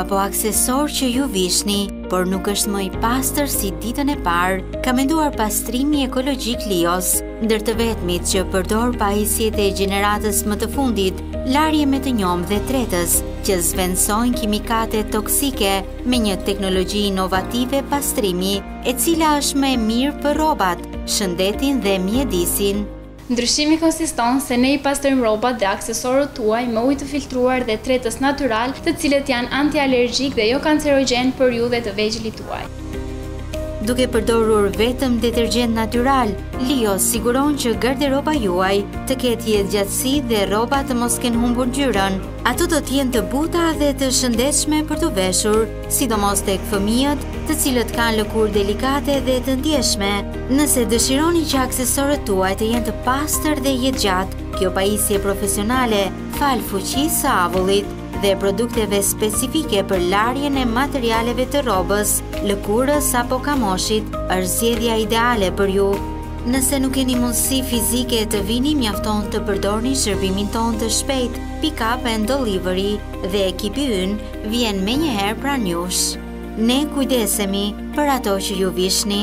apo aksesor që ju vishni, por nuk është më i pastër si ditën e parë, ka menduar pastrimi ekologjik Lios. Ndër të vetmit që përdor pajisjet e gjeneratës më të fundit, larje me të njomë dhe tretës, që zëvendësojnë kimikate toksike me një teknologji inovative pastrimi, e cila është më e mirë për rrobat, shëndetin dhe mjedisin. Ndryshimi konsiston se ne i pastrojmë rrobat dhe aksesorët tuaj me ujë të filtruar dhe tretës natyralë, të cilët janë antialergjikë dhe jokancerogjenë për ju dhe të vegjëlit tuaj. Duke përdorur vetëm detergjentë natyralë, Lio siguron që garderoba juaj të ketë jetëgjatësi dhe rrobat të mos kenë humbur ngjyrën. Ato do të jenë të buta dhe të shëndetshme për t'u veshur. sidomos tek fëmijët, të cilët kanë lëkurë delikate dhe të ndjeshme. Nëse dëshironi që aksesorët tuaj të jenë të pastër dhe jetëgjatë, kjo pajisje profesionale falë fuqisë së avullit dhe produkteve specifike për larjen e materialeve të rrobës, lëkurës apo kamoshit, është zgjedhja ideale për ju. Nëse nuk keni mundësi fizike të vini, mjafton të përdorni shërbimin tonë të shpejtë, pick-up and delivery, dhe ekipi ynë, vjen menjëherë pranë jush. Ne kujdesemi për ato që ju vishni.